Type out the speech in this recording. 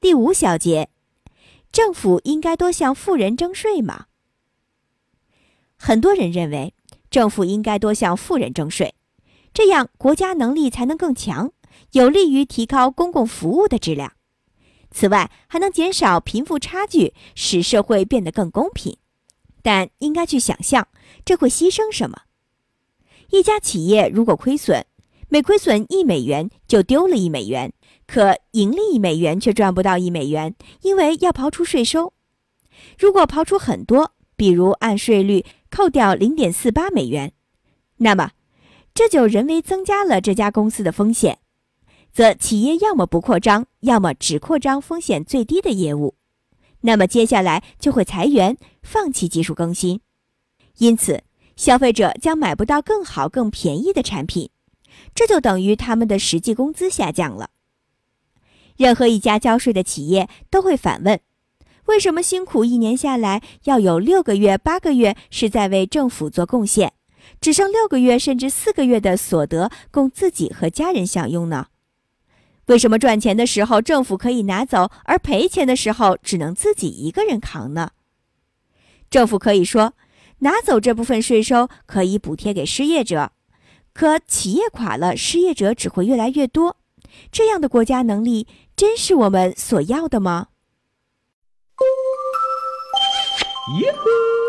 第五小节，政府应该多向富人征税吗？很多人认为政府应该多向富人征税，这样国家能力才能更强，有利于提高公共服务的质量。此外，还能减少贫富差距，使社会变得更公平。但应该去想象，这会牺牲什么？一家企业如果亏损，每亏损一美元就丢了一美元，可盈利一美元却赚不到一美元，因为要刨出税收。如果刨出很多，比如按税率扣掉零点四八美元，那么这就人为增加了这家公司的风险。则企业要么不扩张，要么只扩张风险最低的业务，那么接下来就会裁员，放弃技术更新，因此消费者将买不到更好、更便宜的产品，这就等于他们的实际工资下降了。任何一家交税的企业都会反问：为什么辛苦一年下来，要有六个月、八个月是在为政府做贡献，只剩六个月甚至四个月的所得供自己和家人享用呢？为什么赚钱的时候政府可以拿走，而赔钱的时候只能自己一个人扛呢？政府可以说拿走这部分税收可以补贴给失业者，可企业垮了，失业者只会越来越多。这样的国家能力真是我们所要的吗？耶呼！